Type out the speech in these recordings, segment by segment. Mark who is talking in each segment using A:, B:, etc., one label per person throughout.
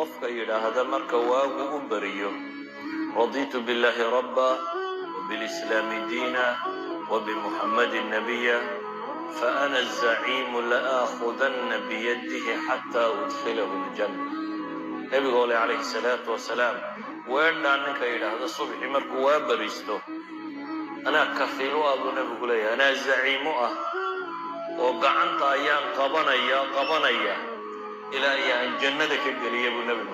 A: qofka yidhaahda marka waagu u beriyo raditu billaahi rabba bilislaami diina wabimuxammadin nabiya faana azaciimu la'aakhudanna biyadihi xataa udkilahu ljanna. Nebigu calayhi salaatu wasalaam weedhaan ninka yidhaahda subxi markuu waa beriisto anaa kafiil ah buu nebigu leeyahay anaa zaciimu ah oo gacanta ayaan qabanaya qabanaya ilaa geliya buu nabi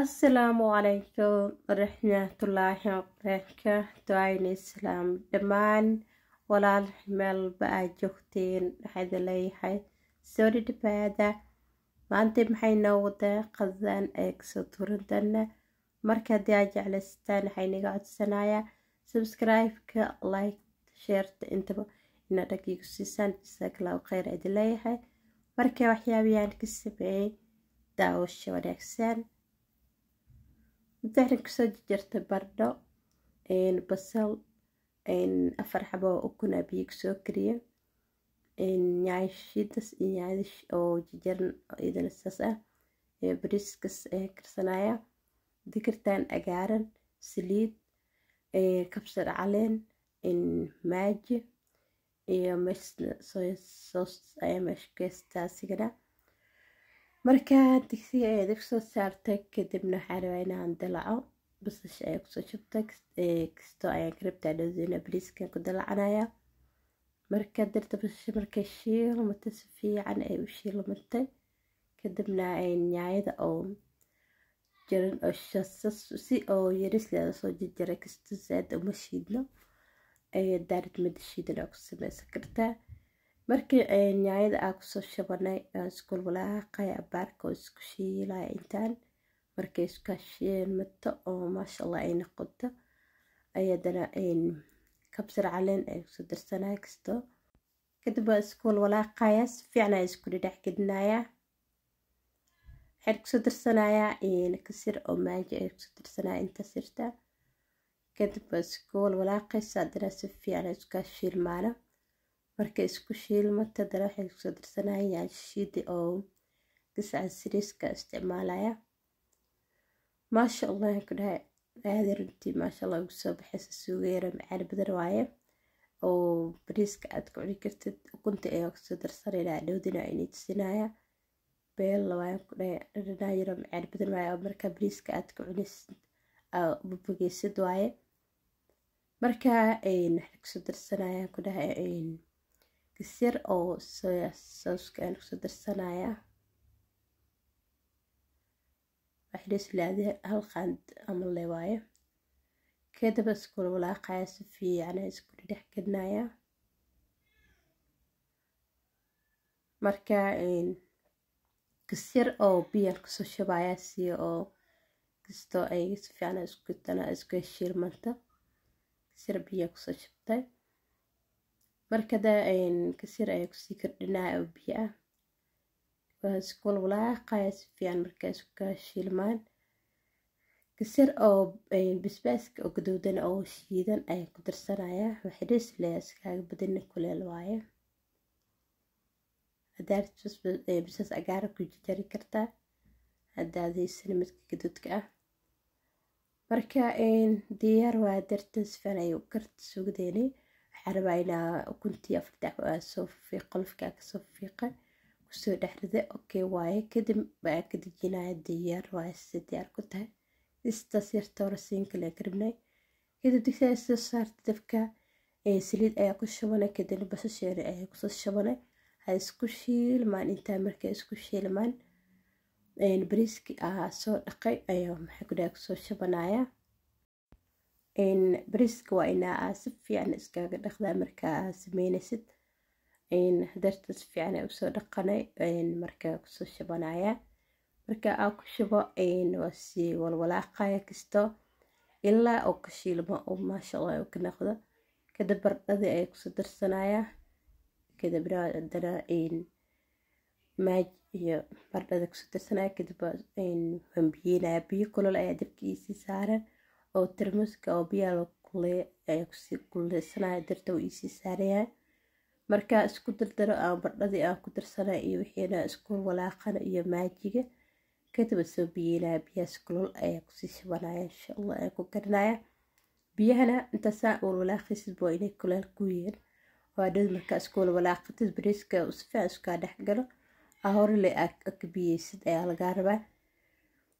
B: asalaamu calaykum waraxmatullaahi wabarakaatu ayna islaam dhammaan walaal meelba aad joogteen waxaad leeyahay soo dhabaada maanta maxay noo wadaa qadaan eegso turadana marka haddii aad jeclaysataan waxay naga codsanayaa subscribe-ka like sheerta intaba inaad dhagigu siisaan jasaakallaahu kheyr aad leeyahay marka waxyaabiyaan ka sameeyey daawasho wanaagsan madaxdan ku soo jarjarta bardho basal afar xabo ukun aa biyo ku soo kariya nyaashidas iyo nyaadish oo jajaran idana saas ah bariiskas karsanaya dikirtan agaaran saliid kabsar caleen maaji iyo meesha soya soos ayaa meesha ka heystaa asigana markaa digsiga ayaa dib soo saartay kadibna waxaa rabaa inaan dalaco basasha ayaa ku soo shubtay kastoo ayaan karabtaa dhowdina bariiskan ku dalacanaya marka dirta basasha markay shiilmatay si fiican ay u shiilmatay kadibna nyaayada oo jiran oo si oo yarisleeda soo jarjaray kasto zaad uma shiidno daarid mada shiidan aa ku sameysan kartaa markii nyaayada aa ku soo shabanay iskul walaaqaya abaarka oo isku shiilaya intaan. Markay iska shiilmato oo maasha allah ay noqoto ayadana kabsar caleen ay ku soo darsanaya kasto. Kadib waa iskul walaaqaya si fiican aa isku dhidhax gedinaya waxaan ku soo darsanayaa kasir oo maaji ay ku soo darsanaya inta sirta kadib waa iskul walaaqaysa haddana si fiican aa iskaa shiilmaana markay isku shiilmata dana waxay ku soo darsanayaan shiidi oo gasaca siriiska isticmaalaya. Maasha allah ku dhahay aada runtii maasha allah ugu soo baxaysa suugeera macaan badan waaye. Oo bariiska aad ku cuni kartid ukunta ayaa ku soo darsanayna dhowdina inay tusinaya beella waaye ku dhahay dhadhanaa yaro macaan badan waaye oo markaa bariiska aad ku cunisid bubugeysid waaye markaa waxay ku soo darsanaya ku kasir oo soya sooska aan ku soo darsanaya waxdhislaade hal qaand ama le waaye kadaba iskula walaaqaya si fiican isku dhex gelinaya marka kasir oo biyan ku soo shabaya si oo kastoo ay si fiican isku tana isku heshiilmanta kasir biya ku soo shabtay markada kasir ayaa ku sii kordhinaya oo biyo ah. Waa iskul walaaqaya si fiican markaa isku shiilmaan. Kasir oo basbaaska oo gadowdan oo shiidan ayaa ku darsanaya. Waxdhis le iskaaga badina kuleel waaye hadaad bisaas agaara ku jajari kartaa hadaad haysana midka gaduudka ah marka diyaar waa darta si fiican ayay u karta sugdeeni waxaa rabaa inaa ukuntii fiiq qolofka ka soo fiiqa ku soo dhexrida okay waaye kadib baa ka dejinaya diyaar waaye diyaar ku tahay. Istaas yarta rasiinka lee karibnay. Kadib digsiga soo saarta dabka saliid ayaa ku shabanay kadibna basasheeri ayaa ku soo shabanay ha isku shiilmaan intaa markay isku shiilmaan bariiskii ahaa soo dhaqay ayaa maxaa ku ku soo shabanaya bariiska waa inaa aa si fiican iskaga dhaqdaa markaa aa sameynaysid darta si fiican aa u soo dhaqanay markaa ku soo shabanaya marka aa ku shubo waa si walwalaaqaya kasto ilaa oo ka shiilmo oo maasha allah oo ka noqdo. Kadib bardhadii ayaa ku soo darsanaya. Kadibna haddana maaj iyo bardhada ku soo darsanaya kadib waan biyo kulol ayaa dabka iisii saaran oo tarmuuska oo biyaha la kuleysanaya darta uu iisii saaraya markaa isku dardaro aan bardhadii aan ku darsana iyo wixiina isku walaaqana iyo maajiga kadib soo biyeynaya biyahaas kulul ayaa ku sii shabanaya insha allah ayaa ku karinaya biyahana intaasaa uul walaaqaysid waa inay kuleel ku yihiin. Waa dhow markaa isku walaaqatid bariiska si fiican iskaa dhex galo hore le ka biyeysid ayaa lagaa rabaa.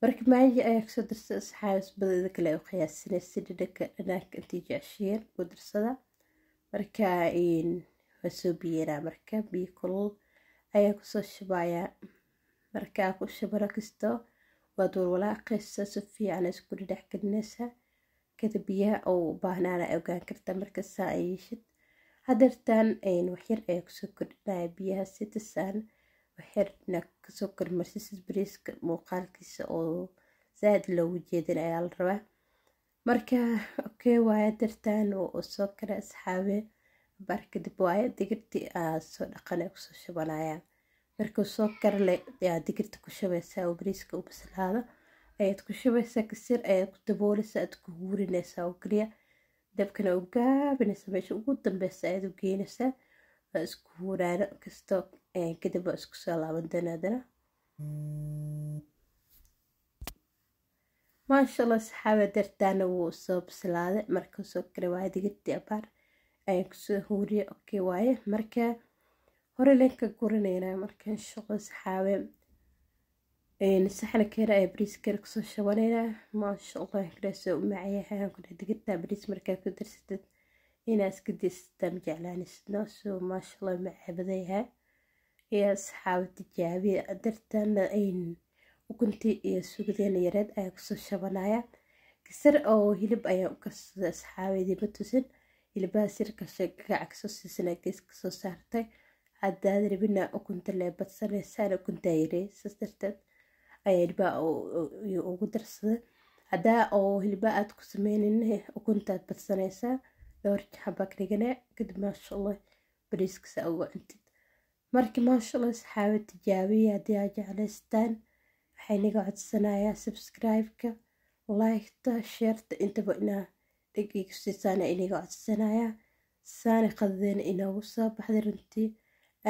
B: Marka maaji ayaa ka soo darsa asxaabis badeeda kale u qiyaasinay si dhadhanka dhanaanka intii jecshiyeen ku darsada marka waa soo biyeynaa marka biyo kulul ayaa ku soo shabayaa markaa ku shabano kasto waad walwalaaqaysa si fiican isku dhadhex gelinaysaa kadib biyaha oo baahnaana ogaan kartaa marka saa ay yeeshid. Hadeertaan waxyar ayaa ku soo kordhinaya biyaha si waxyarna ka soo kormarsisid bariiska muuqaalkiisa oo zaaid loogu jeedin ayaa la rabaa. Marka okey waaye hadeertaan oo soo kara asxaabe baar kadib waaye digirtii aa soo dhaqan ku soo shabanaya markuu soo karle yaa digirta ku shabaysaa oo bariiska u bislaado ayaad ku shabaysaa kasir ayaad ku daboolaysaa aad ku huurinaysaa oo keliya dabkana u gaabinaysaa meesha ugu dambeysa ayaad u geynaysaa waa isku huuraano kasto kadib waa isku soo laaban doona maasha allah saxaaba dartaana wuu soo bislaaday markuu soo kara waaye digirtii abaar ayaan ku soo huuriye okay waaye marka hore leenka gurinaynaa marka shaqo saxaabe saxna keena ayaa bariiskeena ku soo shabanaynaa maasha allah kaleesoo u macayahay ku dhex digirtaa bariis markaa ku darsatid inaa iska daysataa ma jeclaanaysid noosoo maasha allah macaabadanyahay iyo asxaaba tijaabiya dartana ukuntii iyo sugadeena yareed ayaa ku soo shabanaya kasar oo hilib ayaa u karsaday asxaabeedii ma tusin hilibaa sirkasha gagaca ka soo siisanaa gees ka soo saartay haddaad rabina ukunta lee badsanaysaan ukuntaa yarey saas darteed ayaa hilibaa ugu darsaday haddaa oo hilibaa aad ku sameynin ukuntaad badsanaysaa dhowr xabaa ka dhigane kadib maasha allah bariiskasa uga cuntid. Marka maasha allah saxaaba tijaabiya haddii aa jeclaystaan waxay naga codsanayaa subscribe-ka liketa sheerta intaba inaa dhagiigu siisaana inaga codsanayaa. Saana qadadeena inoogu soo baxday runtii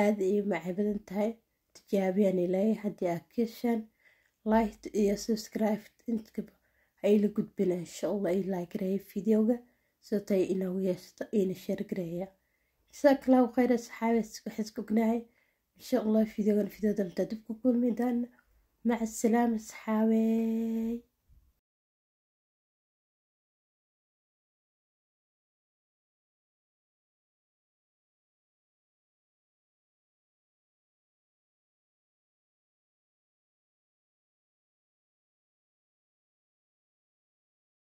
B: aada ay macay badan tahay. Tijaabiyaan leeyahay haddii aad ka heshaan liked iyo subscribe intaba hayla gudbina insha allah ay laagareeya videoga soo tay inoogu yeesato ina sheergareeya jasaaka allahu khayra saxaabi waxaan isku ognahay insha allah videogan video damtaa dib ku kulmi doona maca asalaama saxaabey